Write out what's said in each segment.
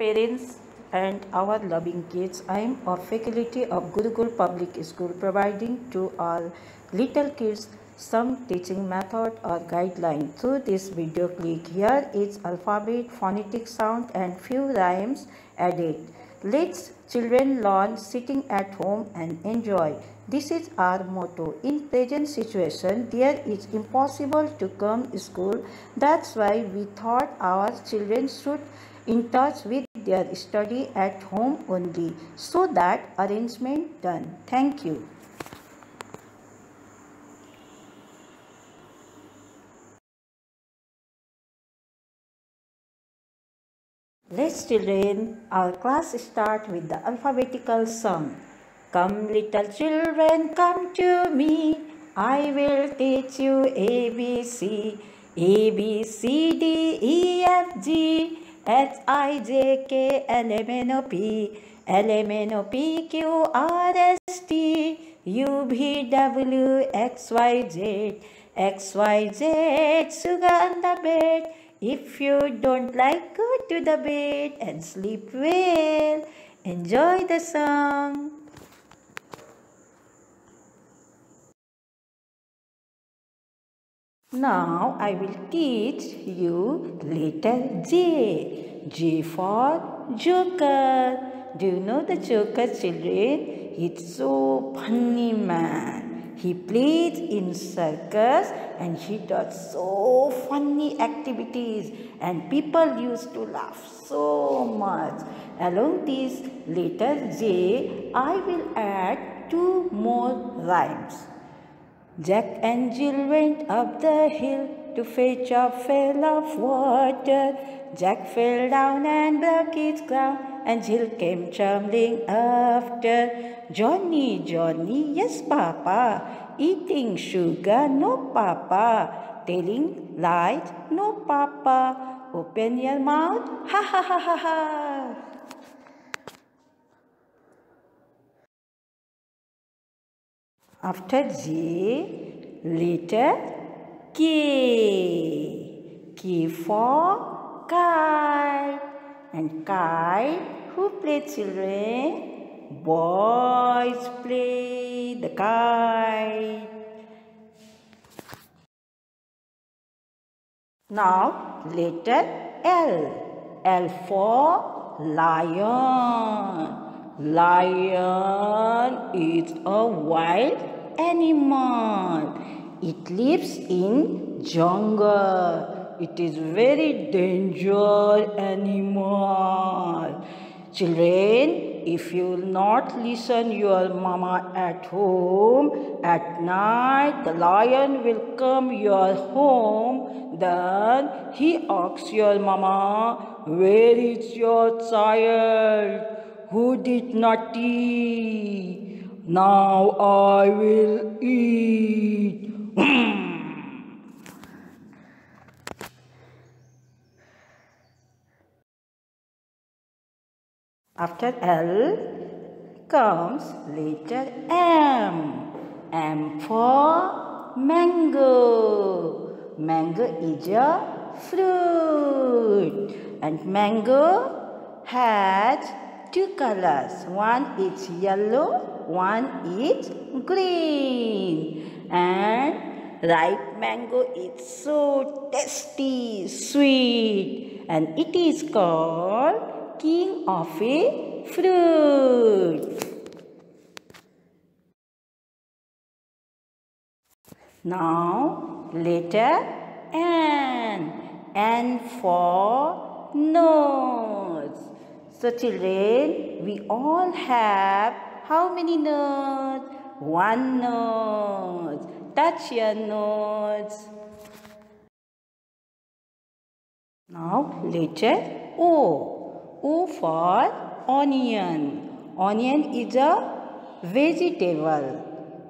parents and our loving kids. I am a faculty of Gurukul Public School providing to all little kids some teaching method or guideline. Through this video click here is alphabet, phonetic sound and few rhymes added. Let's children learn sitting at home and enjoy. This is our motto. In present situation, there is impossible to come school. That's why we thought our children should in touch with their study at home only. So that arrangement done. Thank you. Let's children, our class start with the alphabetical song. Come little children, come to me. I will teach you A, B, C. A, B, C, D, E, F, G. H, I, J, K, L, M, N, O, P. L, M, N, O, P, Q, R, S, T. U, V, W, X, Y, Z. X, Y, Z, sugar on the bed. If you don't like, go to the bed and sleep well. Enjoy the song. Now I will teach you letter J. J for Joker. Do you know the Joker children? He's so funny man. He plays in circus and he does so funny activities and people used to laugh so much. Along this letter J, I will add two more rhymes. Jack and Jill went up the hill to fetch a pail of water. Jack fell down and broke his crown, and Jill came trembling after. Johnny, Johnny, yes, Papa. Eating sugar, no, Papa. Telling lies, no, Papa. Open your mouth, ha ha ha ha ha. After J, letter K. K for kite. And kite, who play children? Boys play the kite. Now, letter L. L for lion. Lion is a wild animal. It lives in jungle. It is very dangerous animal. Children, if you not listen your mama at home, at night the lion will come your home. Then he asks your mama, where is your child? Who did not eat. Now I will eat. Hmm. After L comes letter M. M for mango. Mango is a fruit. And mango has two colors. One is yellow, one is green. And ripe mango is so tasty, sweet. And it is called king of a fruit. Now, letter N. N for nose. So children, we all have how many nodes? One nose. Touch your nose. Now letter O. O for onion. Onion is a vegetable.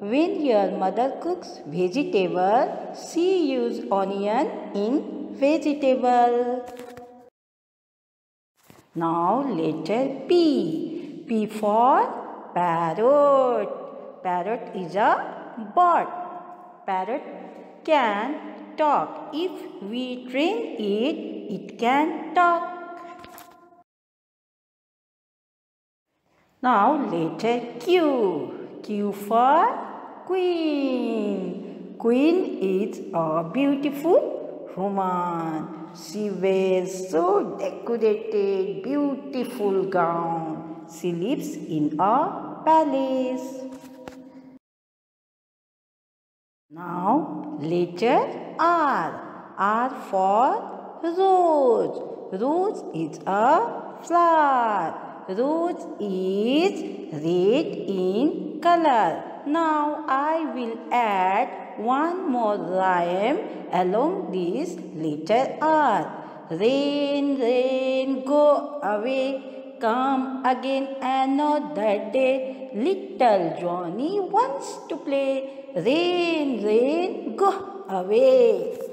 When your mother cooks vegetable, she use onion in vegetable. Now letter P. P for parrot. Parrot is a bird. Parrot can talk. If we train it, it can talk. Now letter Q. Q for Queen. Queen is a beautiful woman. She wears so decorated, beautiful gown. She lives in a palace. Now letter R. R for rose. Rose is a flower. Rose is red in color. Now I will add one more rhyme along this little R. Rain, rain, go away, come again another day. Little Johnny wants to play. Rain, rain, go away.